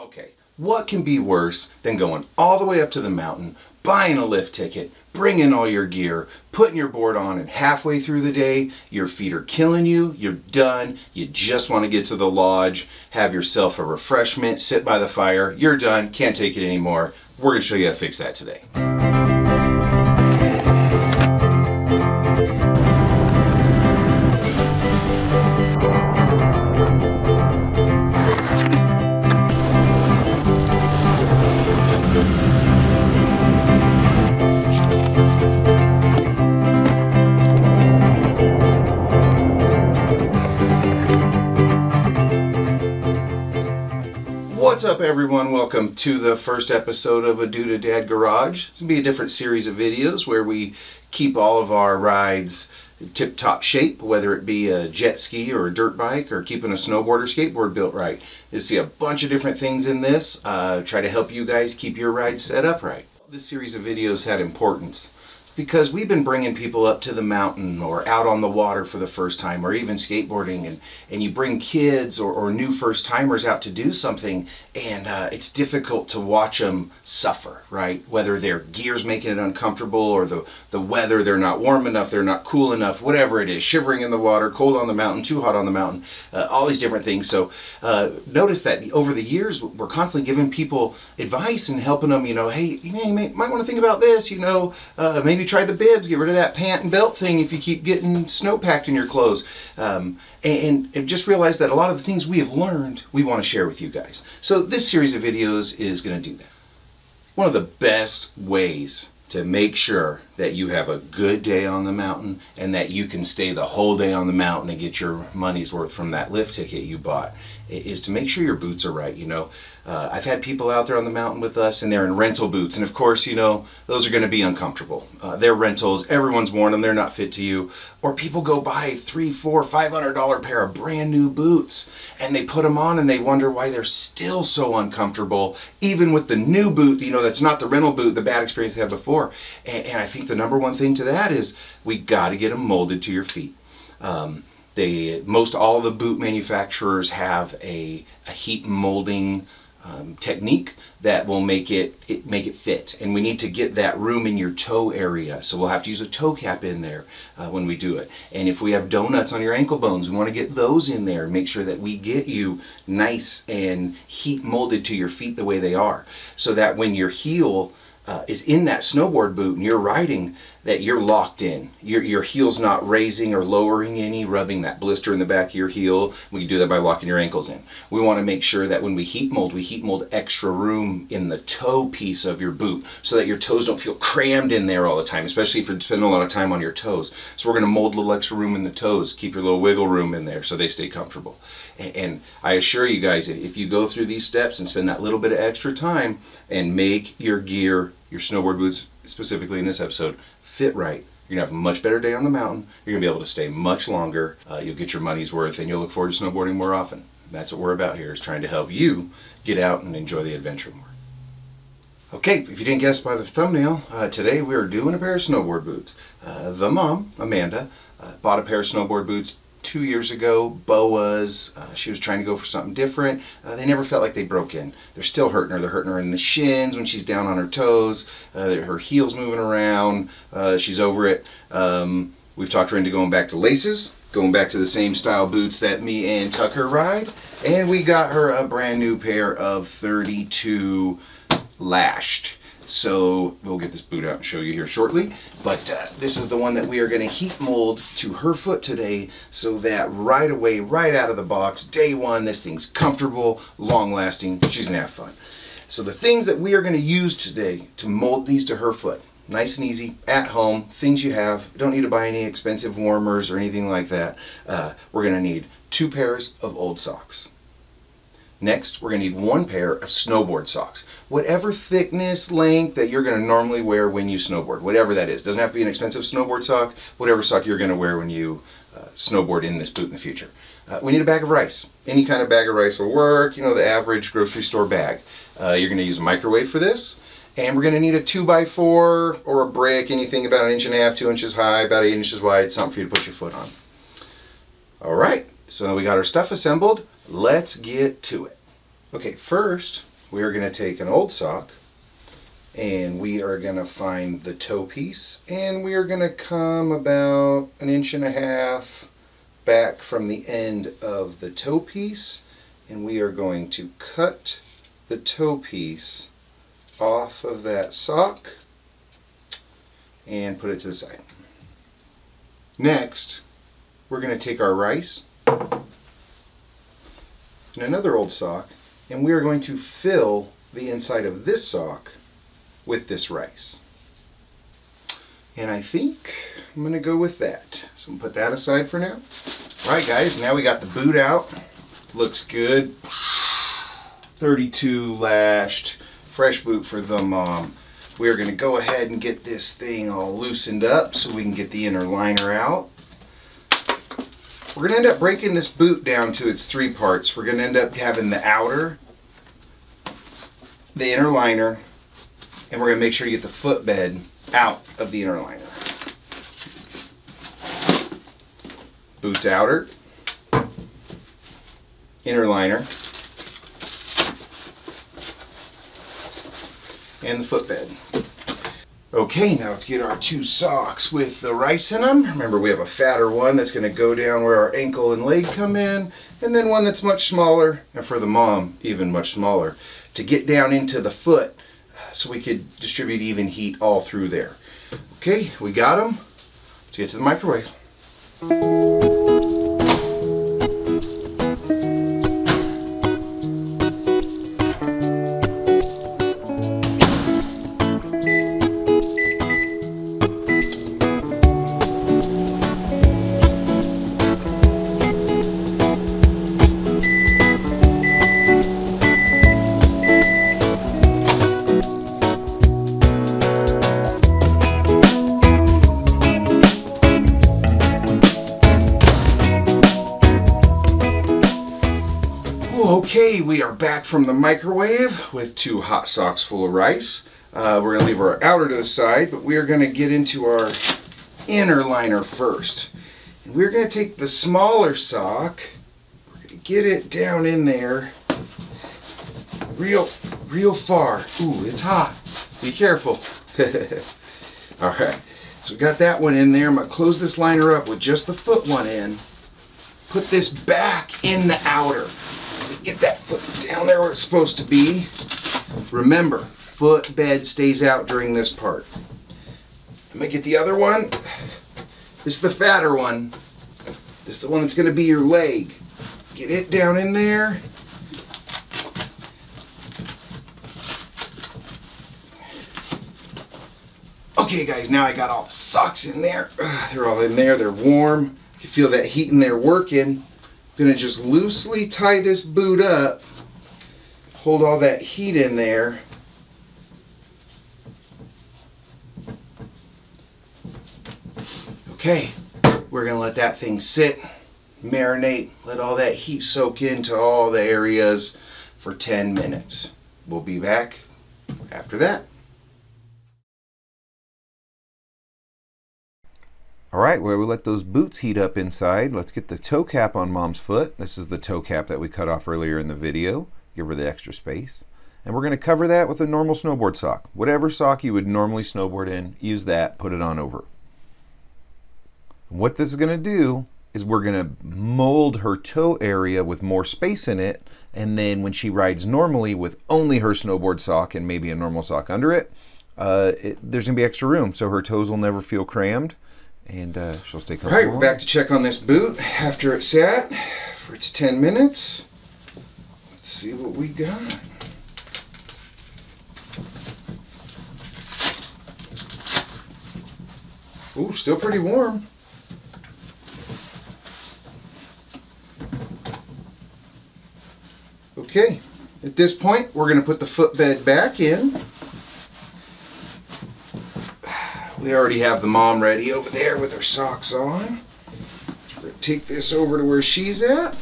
Okay, what can be worse than going all the way up to the mountain, buying a lift ticket, bringing all your gear, putting your board on, and halfway through the day, your feet are killing you, you're done, you just want to get to the lodge, have yourself a refreshment, sit by the fire, you're done, can't take it anymore. We're going to show you how to fix that today. Up everyone? Welcome to the first episode of A Dude A Dad Garage. It's going to be a different series of videos where we keep all of our rides tip-top shape, whether it be a jet ski or a dirt bike or keeping a snowboard or skateboard built right. You'll see a bunch of different things in this. Uh, try to help you guys keep your ride set up right. This series of videos had importance because we've been bringing people up to the mountain or out on the water for the first time or even skateboarding and, and you bring kids or, or new first timers out to do something and uh, it's difficult to watch them suffer right? Whether their gear's making it uncomfortable or the, the weather they're not warm enough they're not cool enough whatever it is shivering in the water cold on the mountain too hot on the mountain uh, all these different things. So uh, notice that over the years we're constantly giving people advice and helping them you know hey you, may, you might want to think about this you know uh, maybe try the bibs, get rid of that pant and belt thing if you keep getting snow packed in your clothes. Um, and, and, just realize that a lot of the things we have learned, we want to share with you guys. So this series of videos is going to do that. One of the best ways to make sure that you have a good day on the mountain and that you can stay the whole day on the mountain and get your money's worth from that lift ticket you bought is to make sure your boots are right. You know, uh, I've had people out there on the mountain with us and they're in rental boots, and of course, you know, those are going to be uncomfortable. Uh, they're rentals, everyone's worn them, they're not fit to you. Or people go buy three, four, five hundred dollar pair of brand new boots and they put them on and they wonder why they're still so uncomfortable, even with the new boot. You know, that's not the rental boot, the bad experience they had before. And, and I think the number one thing to that is we got to get them molded to your feet. Um, they most all the boot manufacturers have a, a heat molding um, technique that will make it, it, make it fit. And we need to get that room in your toe area. So we'll have to use a toe cap in there uh, when we do it. And if we have donuts on your ankle bones we want to get those in there. Make sure that we get you nice and heat molded to your feet the way they are. So that when your heel uh, is in that snowboard boot and you're riding, that you're locked in. Your, your heel's not raising or lowering any, rubbing that blister in the back of your heel. We can do that by locking your ankles in. We want to make sure that when we heat mold, we heat mold extra room in the toe piece of your boot so that your toes don't feel crammed in there all the time, especially if you're spending a lot of time on your toes. So we're going to mold a little extra room in the toes, keep your little wiggle room in there so they stay comfortable. And, and I assure you guys, if you go through these steps and spend that little bit of extra time and make your gear your snowboard boots, specifically in this episode, fit right. You're going to have a much better day on the mountain. You're going to be able to stay much longer. Uh, you'll get your money's worth and you'll look forward to snowboarding more often. That's what we're about here, is trying to help you get out and enjoy the adventure more. Okay, if you didn't guess by the thumbnail, uh, today we are doing a pair of snowboard boots. Uh, the mom, Amanda, uh, bought a pair of snowboard boots two years ago, boas. Uh, she was trying to go for something different. Uh, they never felt like they broke in. They're still hurting her. They're hurting her in the shins when she's down on her toes. Uh, her heels moving around. Uh, she's over it. Um, we've talked her into going back to laces, going back to the same style boots that me and Tucker ride. And we got her a brand new pair of 32 lashed. So we'll get this boot out and show you here shortly. But uh, this is the one that we are going to heat mold to her foot today so that right away, right out of the box, day one, this thing's comfortable, long lasting, she's going to have fun. So the things that we are going to use today to mold these to her foot, nice and easy, at home, things you have, don't need to buy any expensive warmers or anything like that. Uh, we're going to need two pairs of old socks. Next, we're going to need one pair of snowboard socks. Whatever thickness, length that you're going to normally wear when you snowboard, whatever that is. Doesn't have to be an expensive snowboard sock, whatever sock you're going to wear when you uh, snowboard in this boot in the future. Uh, we need a bag of rice. Any kind of bag of rice will work, you know, the average grocery store bag. Uh, you're going to use a microwave for this. And we're going to need a 2x4 or a brick, anything about an inch and a half, two inches high, about eight inches wide, something for you to put your foot on. All right, so we got our stuff assembled let's get to it. Okay, first we are going to take an old sock and we are going to find the toe piece and we are going to come about an inch and a half back from the end of the toe piece and we are going to cut the toe piece off of that sock and put it to the side. Next, we're going to take our rice and another old sock and we are going to fill the inside of this sock with this rice. And I think I'm going to go with that. So I'm going to put that aside for now. All right, guys, now we got the boot out. Looks good. 32 lashed, fresh boot for the mom. We are going to go ahead and get this thing all loosened up so we can get the inner liner out. We're going to end up breaking this boot down to its three parts. We're going to end up having the outer, the inner liner, and we're going to make sure you get the footbed out of the inner liner. Boots outer, inner liner, and the footbed. Okay, now let's get our two socks with the rice in them. Remember, we have a fatter one that's going to go down where our ankle and leg come in, and then one that's much smaller, and for the mom, even much smaller, to get down into the foot uh, so we could distribute even heat all through there. Okay, we got them. Let's get to the microwave. Okay, we are back from the microwave with two hot socks full of rice. Uh, we're going to leave our outer to the side, but we are going to get into our inner liner first. And we're going to take the smaller sock, we're going to get it down in there real, real far. Ooh, it's hot. Be careful. All right, so we got that one in there. I'm going to close this liner up with just the foot one in. Put this back in the outer get that foot down there where it's supposed to be. Remember, foot bed stays out during this part. Let me get the other one. This is the fatter one. This is the one that's to be your leg. Get it down in there. Okay guys, now I got all the socks in there. Ugh, they're all in there, they're warm. You can feel that heat in there working going to just loosely tie this boot up, hold all that heat in there. Okay, we're going to let that thing sit, marinate, let all that heat soak into all the areas for 10 minutes. We'll be back after that. All right, where we let those boots heat up inside, let's get the toe cap on mom's foot. This is the toe cap that we cut off earlier in the video. Give her the extra space. And we're going to cover that with a normal snowboard sock. Whatever sock you would normally snowboard in, use that, put it on over. What this is going to do is we're going to mold her toe area with more space in it. And then when she rides normally with only her snowboard sock and maybe a normal sock under it, uh, it there's going to be extra room. So her toes will never feel crammed and uh, she'll stay comfortable. All right, we're back to check on this boot after it sat for its 10 minutes. Let's see what we got. Ooh, still pretty warm. Okay, at this point, we're going to put the footbed back in. We already have the mom ready over there with her socks on. We're going to take this over to where she's at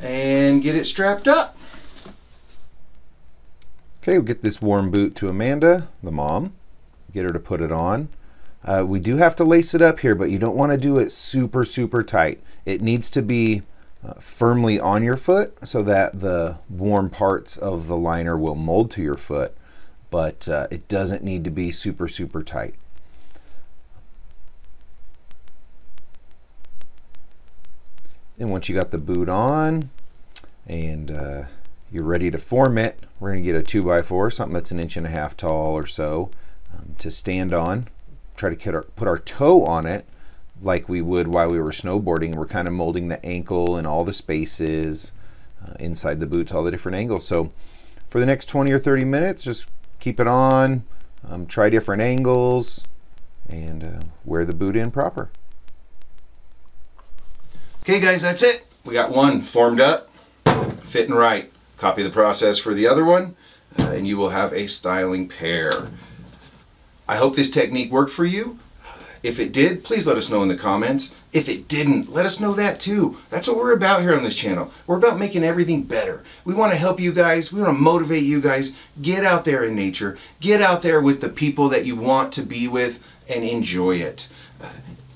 and get it strapped up. Okay, we'll get this warm boot to Amanda, the mom. Get her to put it on. Uh, we do have to lace it up here, but you don't want to do it super, super tight. It needs to be uh, firmly on your foot so that the warm parts of the liner will mold to your foot, but uh, it doesn't need to be super, super tight. And once you got the boot on and uh, you're ready to form it, we're going to get a 2x4, something that's an inch and a half tall or so, um, to stand on. Try to our, put our toe on it like we would while we were snowboarding. We're kind of molding the ankle and all the spaces uh, inside the boot to all the different angles. So for the next 20 or 30 minutes, just keep it on, um, try different angles, and uh, wear the boot in proper. Okay guys, that's it. We got one formed up, fitting right. Copy the process for the other one, uh, and you will have a styling pair. I hope this technique worked for you. If it did, please let us know in the comments. If it didn't, let us know that too. That's what we're about here on this channel. We're about making everything better. We want to help you guys. We want to motivate you guys. Get out there in nature. Get out there with the people that you want to be with and enjoy it.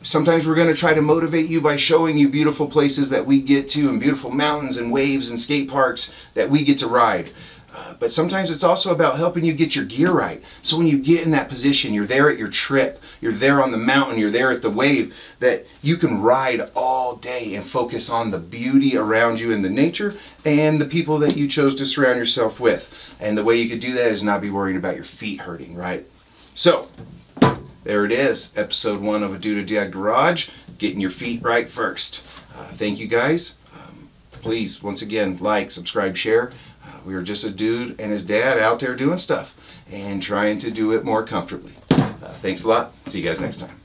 Sometimes we're going to try to motivate you by showing you beautiful places that we get to and beautiful mountains and waves and skate parks that we get to ride. Uh, but sometimes it's also about helping you get your gear right. So when you get in that position, you're there at your trip, you're there on the mountain, you're there at the wave, that you can ride all day and focus on the beauty around you in the nature and the people that you chose to surround yourself with. And the way you could do that is not be worrying about your feet hurting, right? So, there it is, episode one of A Dude a Dad Garage, getting your feet right first. Uh, thank you guys. Um, please, once again, like, subscribe, share. Uh, we are just a dude and his dad out there doing stuff and trying to do it more comfortably. Uh, thanks a lot. See you guys next time.